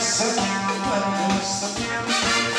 corazón, corazón.